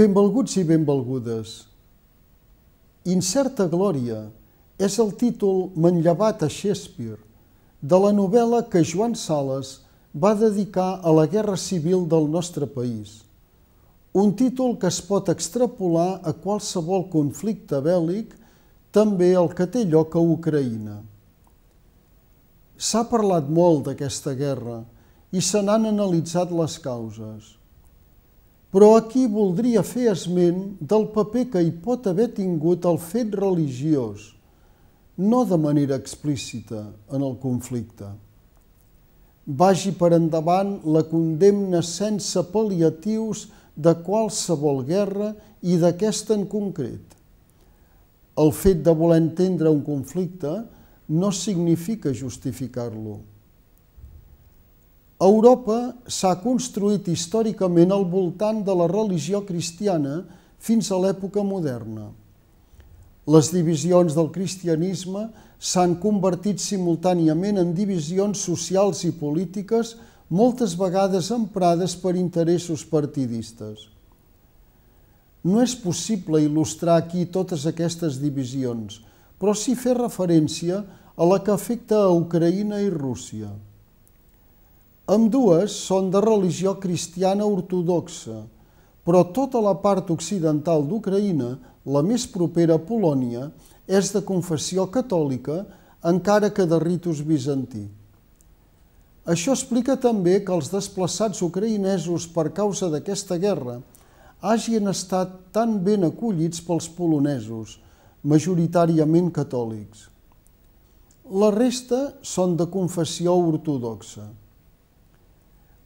Benvolguts i benvolgudes. Incerta glòria és el títol manllevat a Shakespeare de la novel·la que Joan Sales va dedicar a la Guerra Civil del nostre país. Un títol que es pot extrapolar a qualsevol conflicte bèl·lic, també el que té lloc a Ucraïna. S'ha parlat molt d'aquesta guerra i se n'han analitzat les causes. Però aquí voldria fer esment del paper que hi pot haver tingut el fet religiós, no de manera explícita en el conflicte. Vagi per endavant la condemna sense pal·liatius de qualsevol guerra i d'aquesta en concret. El fet de voler entendre un conflicte no significa justificar-lo. Europa s'ha construït històricament al voltant de la religió cristiana fins a l'època moderna. Les divisions del cristianisme s'han convertit simultàniament en divisions socials i polítiques, moltes vegades emprades per interessos partidistes. No és possible il·lustrar aquí totes aquestes divisions, però sí fer referència a la que afecta a Ucraïna i Rússia. Ambdues són de religió cristiana ortodoxa, però tota la part occidental d'Ucraïna, la més propera a Polònia, és de confessió catòlica, encara que de ritus bizantí. Això explica també que els desplaçats ucraïnesos per causa d'aquesta guerra hagin estat tan ben acollits pels polonesos, majoritàriament catòlics. La resta són de confessió ortodoxa.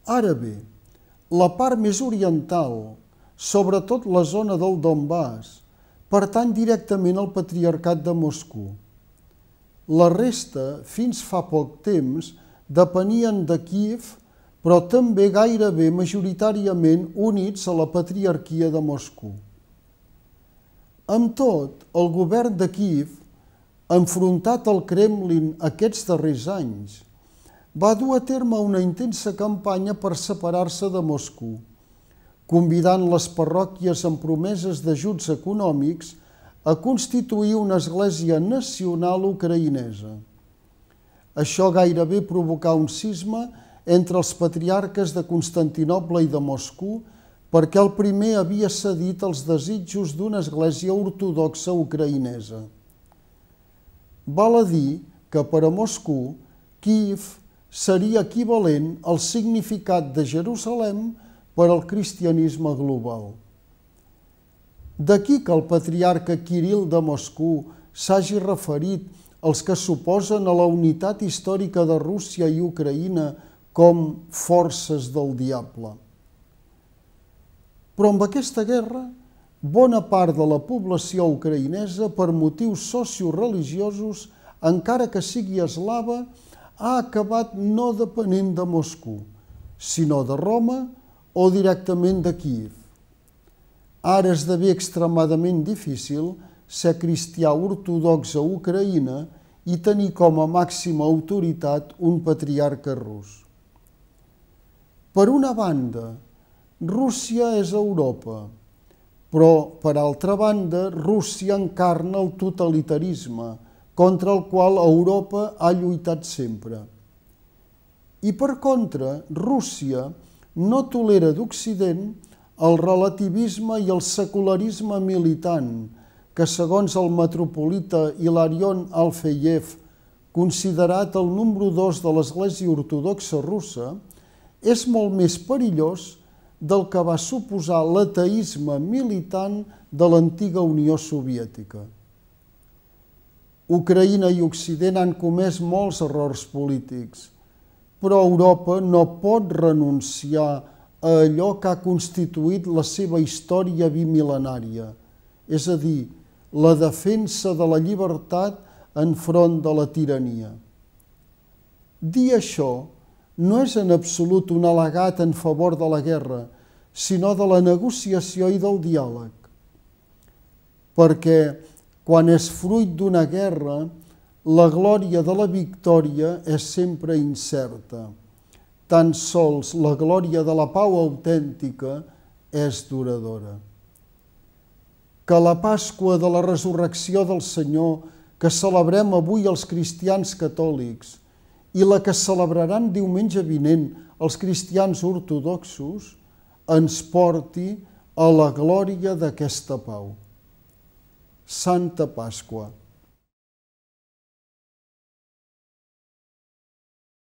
Ara bé, la part més oriental, sobretot la zona del Donbass, pertany directament al patriarcat de Moscou. La resta, fins fa poc temps, depenien de Kiev, però també gairebé majoritàriament units a la patriarquia de Moscou. Amb tot, el govern de Kiev, enfrontat al Kremlin aquests darrers anys, va dur a terme una intensa campanya per separar-se de Moscou, convidant les parròquies amb promeses d'ajuts econòmics a constituir una església nacional ucraïnesa. Això gairebé provocà un cisma entre els patriarques de Constantinople i de Moscou perquè el primer havia cedit als desitjos d'una església ortodoxa ucraïnesa. Val a dir que per a Moscou, Kiev seria equivalent al significat de Jerusalem per al cristianisme global. D'aquí que el patriarca Kirill de Moscou s'hagi referit als que suposen a la unitat històrica de Rússia i Ucraïna com forces del diable. Però amb aquesta guerra, bona part de la població ucraïnesa, per motius socioreligiosos, encara que sigui eslava, ha acabat no depenent de Moscou, sinó de Roma o directament de Kíev. Ara esdevé extremadament difícil ser cristià ortodox a Ucraïna i tenir com a màxima autoritat un patriarca rus. Per una banda, Rússia és Europa, però, per altra banda, Rússia encarna el totalitarisme, contra el qual Europa ha lluitat sempre. I per contra, Rússia no tolera d'Occident el relativisme i el secularisme militant que, segons el metropolita Hilarion Alfeyev, considerat el número dos de l'Església Ortodoxa russa, és molt més perillós del que va suposar l'ateisme militant de l'antiga Unió Soviètica. Ucraïna i Occident han comès molts errors polítics, però Europa no pot renunciar a allò que ha constituït la seva història bimilenària, és a dir, la defensa de la llibertat enfront de la tirania. Dir això no és en absolut un al·legat en favor de la guerra, sinó de la negociació i del diàleg. Perquè quan és fruit d'una guerra, la glòria de la victòria és sempre incerta. Tan sols la glòria de la pau autèntica és duradora. que la Pasqua de la resurrecció del Senyor, que celebrem avui els cristians catòlics, i la que celebraran diumenge vinent els cristians ortodoxos, ens porti a la glòria d'aquesta pau. Santa Pasqua.